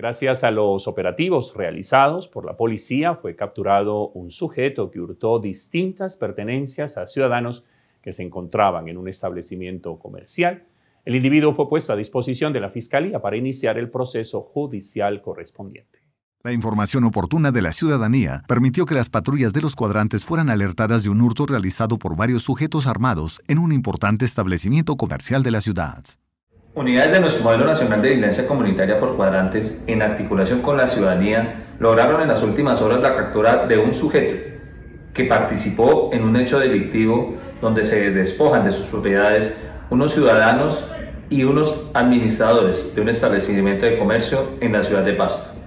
Gracias a los operativos realizados por la policía fue capturado un sujeto que hurtó distintas pertenencias a ciudadanos que se encontraban en un establecimiento comercial. El individuo fue puesto a disposición de la Fiscalía para iniciar el proceso judicial correspondiente. La información oportuna de la ciudadanía permitió que las patrullas de los cuadrantes fueran alertadas de un hurto realizado por varios sujetos armados en un importante establecimiento comercial de la ciudad. Unidades de nuestro modelo nacional de vigilancia comunitaria por cuadrantes, en articulación con la ciudadanía, lograron en las últimas horas la captura de un sujeto que participó en un hecho delictivo donde se despojan de sus propiedades unos ciudadanos y unos administradores de un establecimiento de comercio en la ciudad de Pasto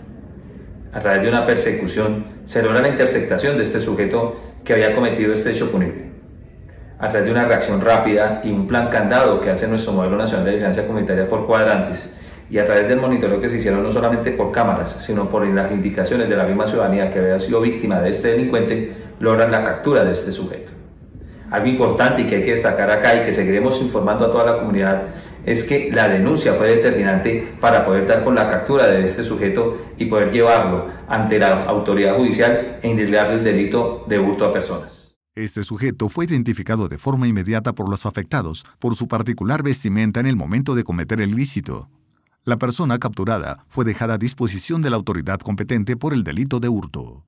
a través de una persecución, se logra la interceptación de este sujeto que había cometido este hecho punible. A través de una reacción rápida y un plan candado que hace nuestro modelo nacional de vigilancia comunitaria por cuadrantes, y a través del monitoreo que se hicieron no solamente por cámaras, sino por las indicaciones de la misma ciudadanía que había sido víctima de este delincuente, logran la captura de este sujeto. Algo importante y que hay que destacar acá y que seguiremos informando a toda la comunidad es que la denuncia fue determinante para poder dar con la captura de este sujeto y poder llevarlo ante la autoridad judicial e indicarle el delito de hurto a personas. Este sujeto fue identificado de forma inmediata por los afectados por su particular vestimenta en el momento de cometer el ilícito. La persona capturada fue dejada a disposición de la autoridad competente por el delito de hurto.